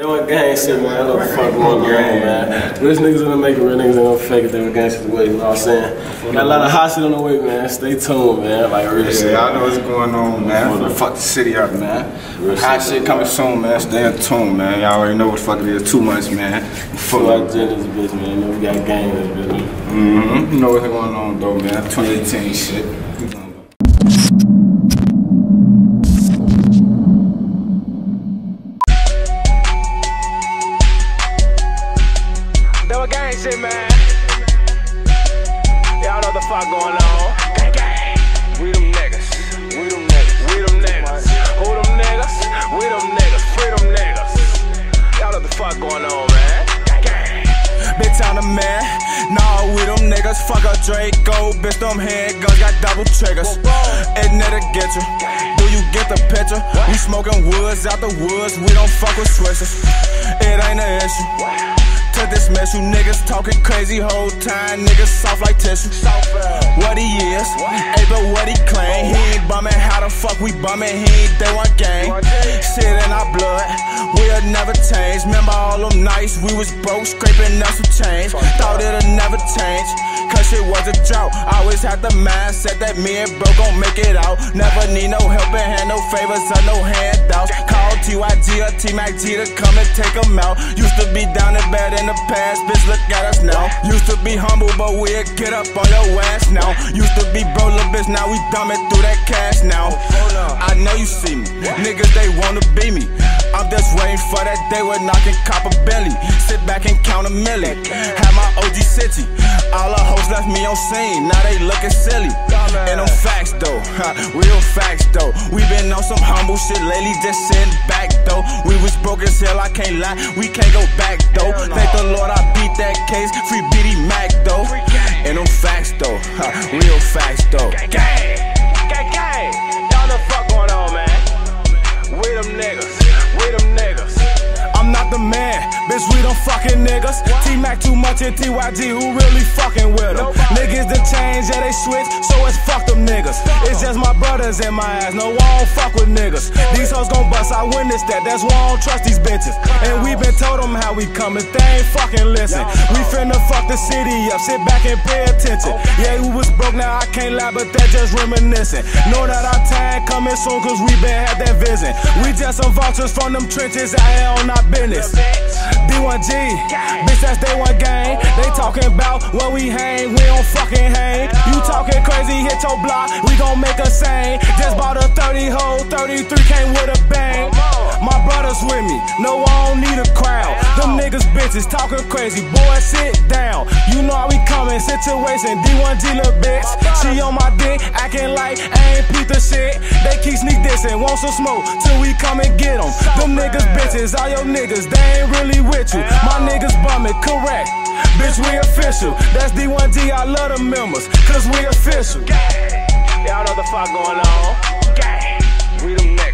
That what gang shit, man. What the fuck going on, man? Rich niggas gonna make it, real niggas ain't gonna fake it. That what gang shit the way, you know what I'm saying? Got a lot of hot shit on the way, man. Stay tuned, man. Like real shit. Yeah, y'all know what's going on, man. Finna fuck the city up, man. Real Hot shit, shit coming soon, man. Stay in tune, man. Y'all already know what the fuck it is. Two months, man. Full of Jen is a bitch, man. You know we got gang in this bitch. Mm-hmm. You know what's going on, though, man. 2018 shit. We gonna go. That what gang shit, man. Y'all know the fuck going on. Gang, gang. We them niggas. We them niggas. We them niggas. Who them niggas? We them niggas. Free them niggas. Y'all know the fuck going on, man. Gang, gang. Bitch, I'm the man. Nah, we them niggas. Fuck a Draco. Bitch, them handguns got double triggers. It never get you. The picture? We smoking woods out the woods. We don't fuck with switches. It ain't an issue. To dismiss you niggas talking crazy whole time. Niggas soft like tissue. What he is, ain't but what he claim. He ain't fuck we bumming? He ain't day one gang. Shit in our blood, we'll never change. Remember all them nights we was broke, scraping up some change. Thought it'll never change, cause shit was a drought. I Always had the mindset that me and bro gon' make it out. Never need no helping hand, no favors or no handouts. Call TYG or T-Mac G to come and take 'em out. Used to be down in bed in the past, bitch, look at us now. Used to be humble, but we'll get up on your ass now. Used to be bro, little bitch, now we dumbing through that cash now. I know you see me, niggas, they wanna be me. I'm just waiting for that day where cop a belly. Sit back and count a milli. Have my OG city. All the hoes left me on scene, now they looking silly. And them facts though, real facts though. We been on some humble shit lately, just sitting back though. We was broke as hell, I can't lie, we can't go back though. Thank the Lord I beat that case, free BD Mac though. We the man, bitch, we them fucking niggas. T-Mac too much and TYG, who really fucking with them? Niggas done change, yeah, they switch, so it's fuck them niggas. It's just my brothers in my ass, no, I don't fuck with niggas. These hoes gon' bust, I witnessed that, that's why I don't trust these bitches. And we been told them how we coming, they ain't fucking listen. We finna fuck the city up, sit back and pay attention. Yeah, we was broke, now I can't lie, but that just reminiscing. Know that our time coming soon, cause we been had that vision. We just some vultures from them trenches out here on our business. D1G, bitch, that's day one gang. They talking about where we hang, we don't fucking hang. You talking crazy, hit your block, we gon' make a sane. Just bought a 30 hole, 33 came with a bang. My brothers with me, no, I don't need a crowd. Them niggas bitches talking crazy, boy, sit down. You know how we coming, situation. D1G little bitch, she on my dick, acting like I ain't the shit. They keep sneak dissing, want some smoke till we come and get 'em. Them niggas bitches, all your niggas, they ain't really with you. My niggas bumming, correct. Bitch, we official. That's D1D, I love the members, cause we official. Y'all know the fuck going on. We them niggas.